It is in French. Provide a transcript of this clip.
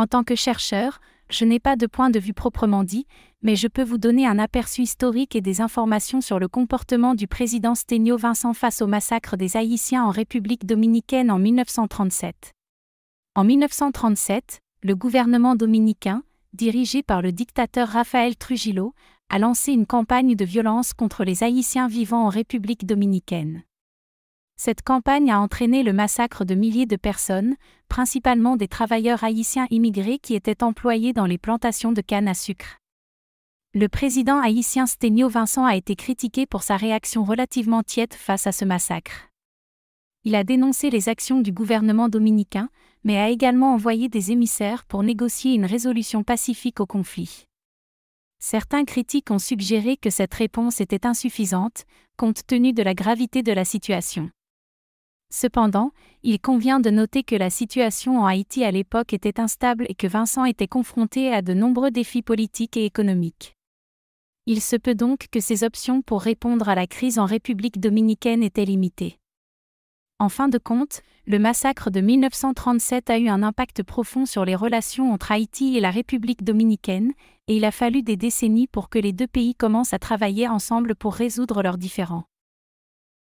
En tant que chercheur, je n'ai pas de point de vue proprement dit, mais je peux vous donner un aperçu historique et des informations sur le comportement du président Sténio Vincent face au massacre des Haïtiens en République dominicaine en 1937. En 1937, le gouvernement dominicain, dirigé par le dictateur Rafael Trujillo, a lancé une campagne de violence contre les Haïtiens vivant en République dominicaine. Cette campagne a entraîné le massacre de milliers de personnes, principalement des travailleurs haïtiens immigrés qui étaient employés dans les plantations de canne à sucre. Le président haïtien Sténio Vincent a été critiqué pour sa réaction relativement tiède face à ce massacre. Il a dénoncé les actions du gouvernement dominicain, mais a également envoyé des émissaires pour négocier une résolution pacifique au conflit. Certains critiques ont suggéré que cette réponse était insuffisante, compte tenu de la gravité de la situation. Cependant, il convient de noter que la situation en Haïti à l'époque était instable et que Vincent était confronté à de nombreux défis politiques et économiques. Il se peut donc que ses options pour répondre à la crise en République dominicaine étaient limitées. En fin de compte, le massacre de 1937 a eu un impact profond sur les relations entre Haïti et la République dominicaine, et il a fallu des décennies pour que les deux pays commencent à travailler ensemble pour résoudre leurs différends.